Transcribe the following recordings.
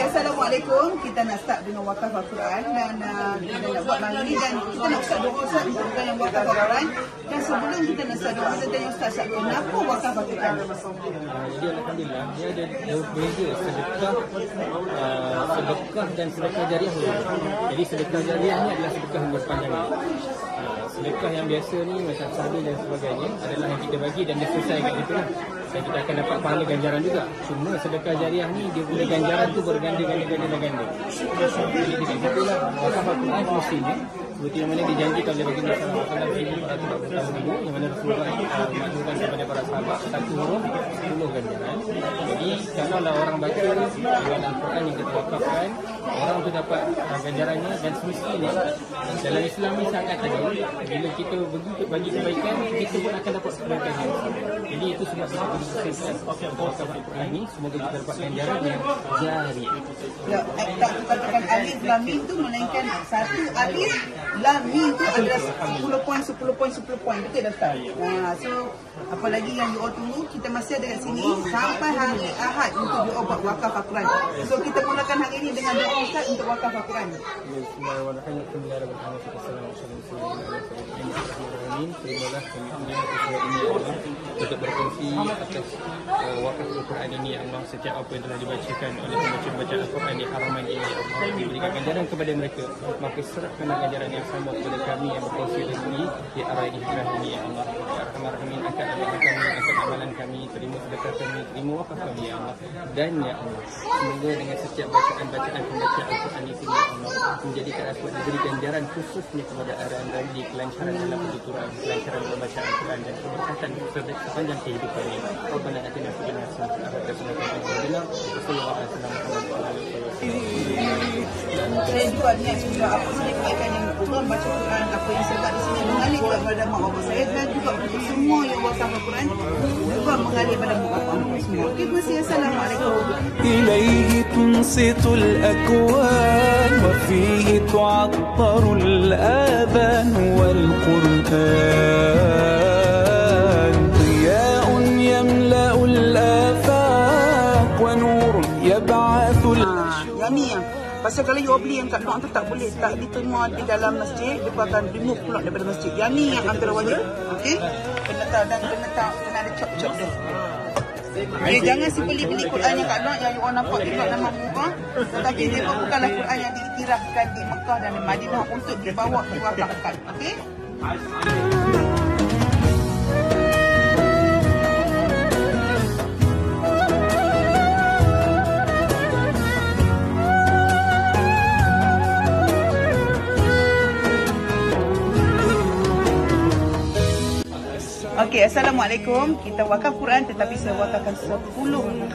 Assalamualaikum. Kita nak start dengan wakaf Al-Quran dan uh, kita nak buat malam ni dan kita nak start doa Ustaz untuk yang wakaf Al-Quran. Dan sebelum kita nak start doa, kita tanya Ustaz Ustaz, kenapa wakaf Al-Quran? Alhamdulillah dia ada dua beza sedekah uh, sedekah dan sedekah jariah. Jadi sedekah jariah ni adalah sedekah yang berpanjangan. Uh, sedekah yang biasa ni macam sahaja dan sebagainya adalah yang kita bagi dan dia selesai kat situ lah. Dan kita akan dapat pahala ganjaran juga. Cuma sedekah jariah ni dia punya ganjaran tu berganda-ganda-ganda-ganda. Jadi dengan itulah wakaf Al-Quran semestinya seperti yang mana dijanjikan oleh baginda sallallahu alaihi wasallam pada tidak bertahun dulu yang mana Rasulullah uh, maklumkan kepada para sahabat satu huruf sepuluh ganjaran. Jadi kalaulah orang baca ayat Al-Quran yang kita wakafkan orang tu dapat uh, ganjarannya dan semestinya dalam Islam ni sangat adil bila kita begitu bagi kebaikan kita pun akan dapat kebaikan. Jadi itu sebab kita bersesuaian wakaf Al-Quran ni semoga kita dapat ganjaran yang jariah. Ya, tak katakan alif lam mim tu melainkan satu alif lam mim tu adalah 10 poin 10 poin 10 poin betul tak Ustaz? Ha, so apa lagi yang doa tunggu kita masih ada kat sini sampai hari Ahad untuk doa buat wakaf Al-Quran. So kita mulakan hari ini dengan doa Kami ya uh, ya setiap apa yang telah dibacakan oleh pembaca-pembaca Al-Quran di haraman ini ya Allah diberikan ganjaran kepada mereka maka serahkanlah ganjaran yang sama kepada kami yang berkongsi rezeki di arah ini ya Allah ya Arhamar Rahimin angkat amalan kami angkat amalan kami terima sedekah kami terima wakaf kami ya Allah dan ya Allah semoga dengan setiap bacaan-bacaan pembaca Al-Quran ini ya Allah menjadikan aku diberi ganjaran khususnya kepada arahan dan di kelancaran dalam pertuturan kelancaran membaca Al-Quran dan keberkatan sepanjang kehidupan ini. Rabbana atina fid dunya hasanah wa fil akhirati hasanah wa qina adzabannar sallallahu alaihi wasallam Muhammad niat juga apa saja kebaikan yang Allah baca Quran apa yang sebab di sini mengalir kepada mak bapak saya dan juga untuk semua إليه تنصت الأكوان وفيه تعطر الآذان والقرآن. ضياء يملأ الآفاق ونور يبعث الأشواق Pasal kalau you beli yang kat luar tu tak boleh tak diterima di dalam masjid, dia akan remove pula daripada masjid. Yang ni yang antara wajib. Okey? Kena tahu dan kena tahu kena ada cop-cop dia. Okay, jangan si beli-beli Quran yang kat luar yang you orang nampak dia nama murah tetapi dia pun bukanlah Quran yang diiktirafkan di Mekah dan di Madinah untuk dibawa diwakafkan. Okey? Okey, Assalamualaikum. Kita wakaf Quran tetapi saya wakafkan 10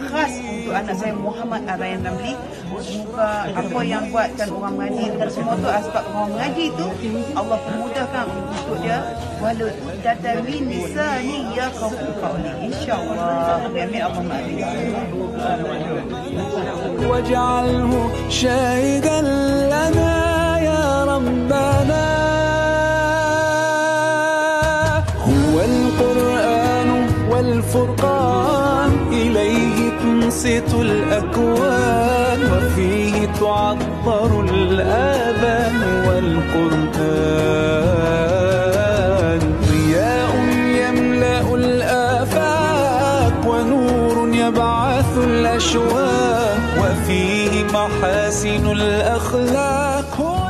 khas untuk anak saya Muhammad Arayan Ramli. Semoga apa yang buatkan orang mengaji dan semua tu asbab orang mengaji tu Allah pemudahkan untuk dia. Walau data min nisani ya kafu qawli. InsyaAllah. Amin. Allahumma amin. واجعله شاهدا لنا والفرقان إليه تنصت الأكوان وفيه تعطر الآذان والقرآن. ضياء يملأ الآفاق ونور يبعث الأشواق وفيه محاسن الأخلاق هو